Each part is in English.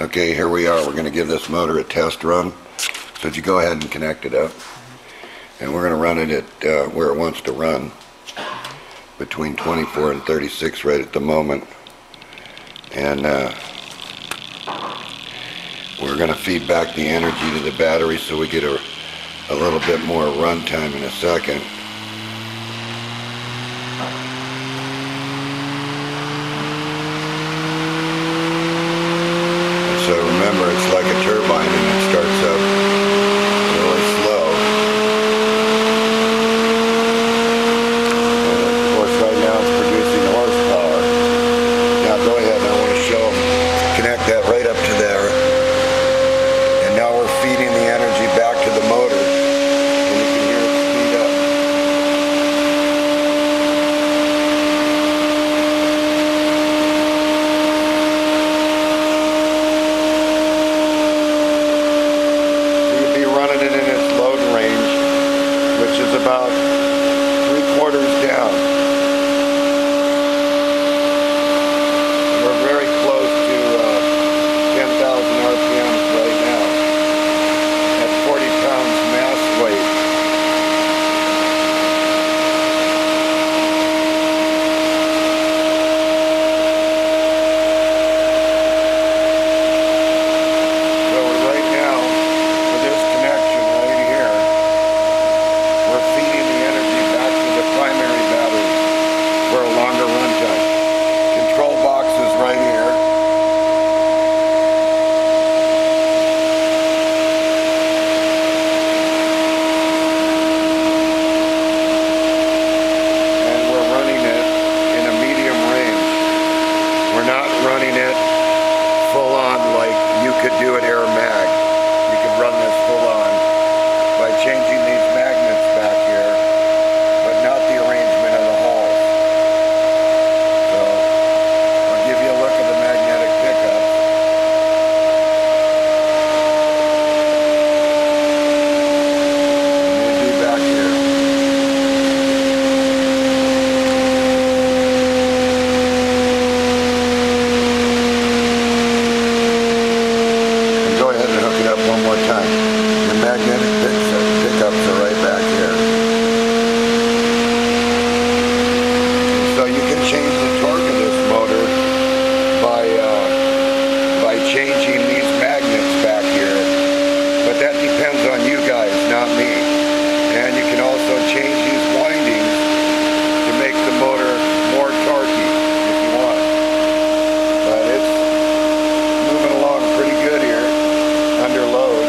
Okay, here we are. We're going to give this motor a test run. So if you go ahead and connect it up. And we're going to run it at uh, where it wants to run. Between 24 and 36 right at the moment. And uh, we're going to feed back the energy to the battery so we get a, a little bit more run time in a second. And so remember, it's like a turbine and it starts up really slow. And of course, right now it's producing horsepower. Now go ahead, I want to show 'em. Connect that right up to there. And now we're feeding the energy back to the motor. And you can hear it speed up. You'd be running it in its load range, which is about three quarters down. We're very close to uh, 10,000 RPMs right now at 40 pounds mass weight. So right now, with this connection right here, we're feeding the energy back to the primary battery for a longer runtime. Control box is right here. And we're running it in a medium range. We're not running it full on like you could do at Air Mag. You could run this full on by changing these magnets back here, but not the arrangement of the hulls. So I'll give you a look at the magnetic pickup. What do you do back here? And go ahead and hook it up one more time. The magnetic picks- pickups are right back here. So you can change the torque of this motor by, uh, by changing these magnets back here. But that depends on you not me. And you can also change these windings to make the motor more torquey if you want. But it's moving along pretty good here under load.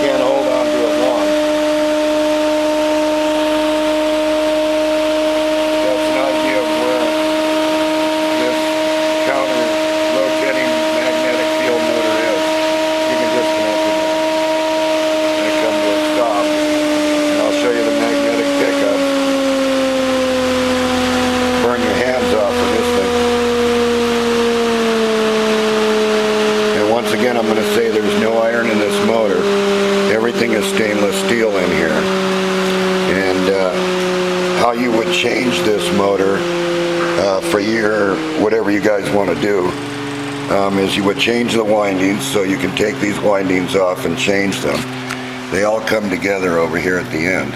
Can't hold on to it long. That's an idea of where this counter rotating magnetic field motor is. You can disconnect it now. And it come to a stop. And I'll show you the magnetic pickup. Burn your hands off with this thing. And once again, I'm going to say there's no iron in this motor. Everything is stainless steel in here. And uh, how you would change this motor uh, for your, whatever you guys want to do, um, is you would change the windings so you can take these windings off and change them. They all come together over here at the end.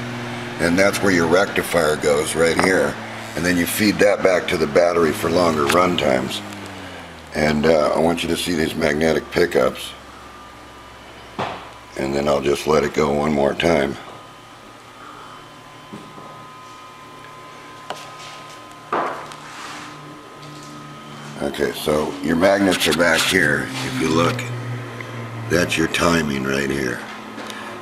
And that's where your rectifier goes, right here. And then you feed that back to the battery for longer run times. And uh, I want you to see these magnetic pickups. And then I'll just let it go one more time. Okay, so your magnets are back here. If you look, that's your timing right here.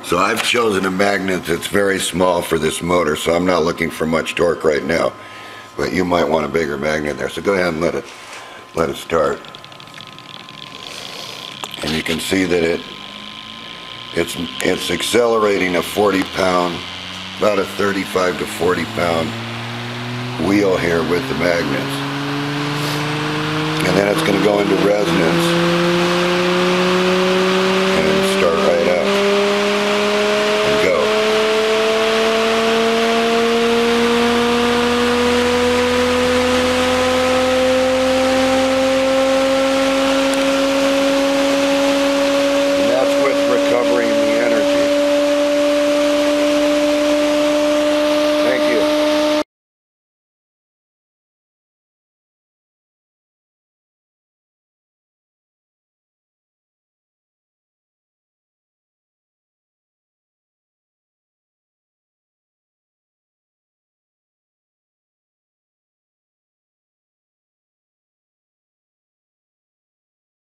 So I've chosen a magnet that's very small for this motor, so I'm not looking for much torque right now. But you might want a bigger magnet there. So go ahead and let it let it start. And you can see that it it's it's accelerating a 40 pound, about a 35 to 40 pound wheel here with the magnets. And then it's going to go into resonance